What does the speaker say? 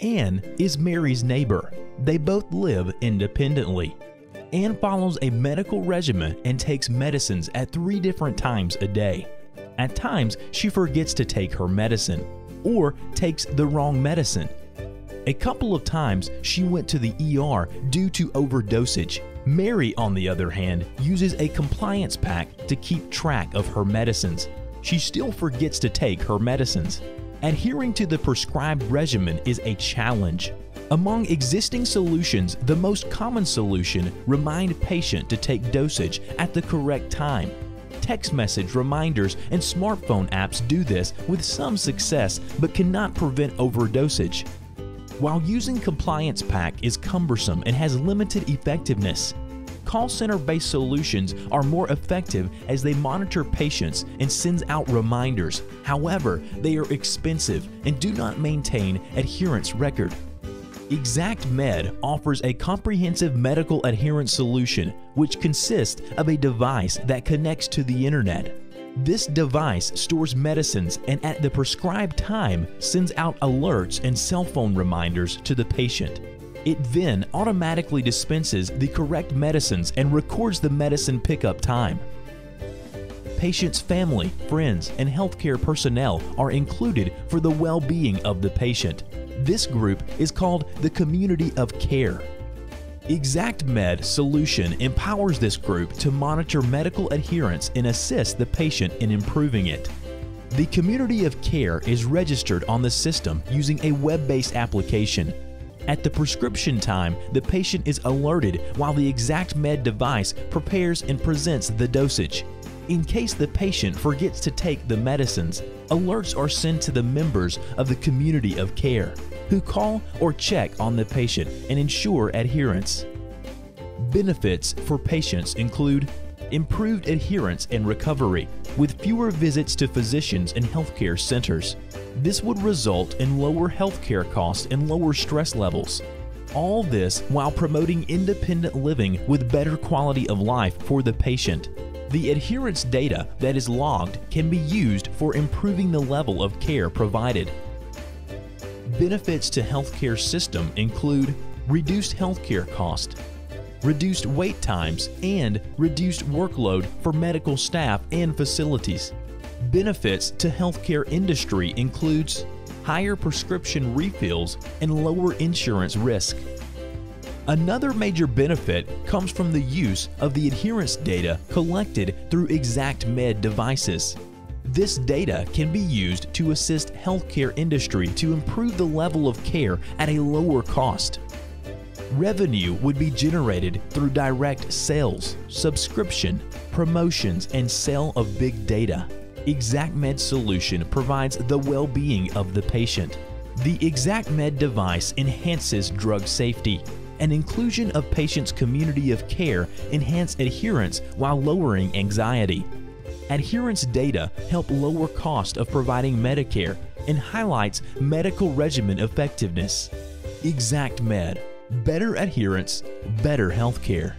Anne is Mary's neighbor. They both live independently. Anne follows a medical regimen and takes medicines at three different times a day. At times, she forgets to take her medicine or takes the wrong medicine. A couple of times, she went to the ER due to overdosage. Mary, on the other hand, uses a compliance pack to keep track of her medicines. She still forgets to take her medicines. Adhering to the prescribed regimen is a challenge. Among existing solutions, the most common solution remind patient to take dosage at the correct time. Text message reminders and smartphone apps do this with some success but cannot prevent overdosage. While using Compliance Pack is cumbersome and has limited effectiveness, call center based solutions are more effective as they monitor patients and sends out reminders. However, they are expensive and do not maintain adherence record. Exact Med offers a comprehensive medical adherence solution which consists of a device that connects to the internet. This device stores medicines and at the prescribed time sends out alerts and cell phone reminders to the patient. It then automatically dispenses the correct medicines and records the medicine pickup time. Patient's family, friends, and healthcare personnel are included for the well being of the patient. This group is called the Community of Care. ExactMed solution empowers this group to monitor medical adherence and assist the patient in improving it. The Community of Care is registered on the system using a web-based application at the prescription time, the patient is alerted while the exact med device prepares and presents the dosage. In case the patient forgets to take the medicines, alerts are sent to the members of the community of care, who call or check on the patient and ensure adherence. Benefits for patients include improved adherence and recovery, with fewer visits to physicians and healthcare centers. This would result in lower healthcare costs and lower stress levels. All this while promoting independent living with better quality of life for the patient. The adherence data that is logged can be used for improving the level of care provided. Benefits to healthcare system include reduced healthcare cost, reduced wait times, and reduced workload for medical staff and facilities. Benefits to healthcare industry includes higher prescription refills and lower insurance risk. Another major benefit comes from the use of the adherence data collected through ExactMed devices. This data can be used to assist healthcare industry to improve the level of care at a lower cost. Revenue would be generated through direct sales, subscription, promotions, and sale of big data. ExactMed solution provides the well-being of the patient. The ExactMed device enhances drug safety, and inclusion of patients' community of care enhance adherence while lowering anxiety. Adherence data help lower cost of providing Medicare and highlights medical regimen effectiveness. ExactMed, better adherence, better healthcare.